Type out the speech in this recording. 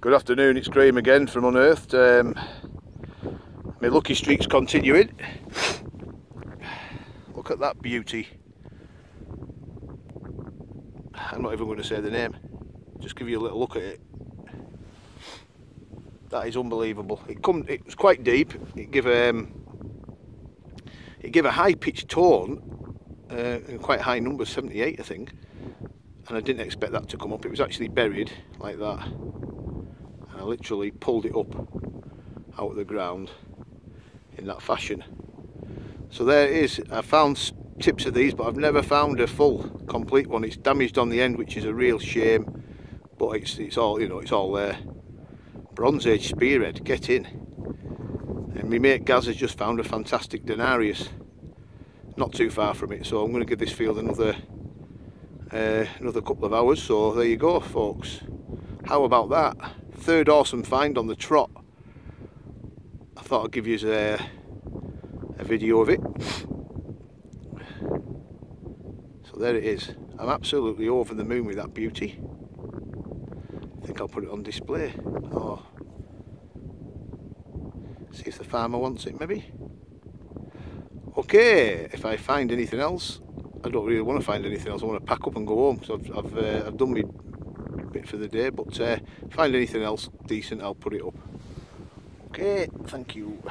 Good afternoon, it's Graham again from Unearthed. Um, my lucky streak's continuing. Look at that beauty. I'm not even going to say the name. Just give you a little look at it. That is unbelievable. It come. It was quite deep. It gave um. It gave a high pitched tone, uh, and quite high number, 78 I think. And I didn't expect that to come up. It was actually buried like that. I literally pulled it up out of the ground in that fashion. So there it is. I found tips of these, but I've never found a full, complete one. It's damaged on the end, which is a real shame. But it's it's all you know. It's all there. Bronze Age spearhead. Get in. And my mate Gaz has just found a fantastic Denarius. Not too far from it, so I'm going to give this field another uh, another couple of hours. So there you go, folks. How about that? Third awesome find on the trot. I thought I'd give you a, a video of it. So there it is. I'm absolutely over the moon with that beauty. I think I'll put it on display. Oh. See if the farmer wants it maybe. Okay, if I find anything else, I don't really want to find anything else. I want to pack up and go home. So I've, I've, uh, I've done my bit for the day. But uh, find anything else decent, I'll put it up. Okay, thank you.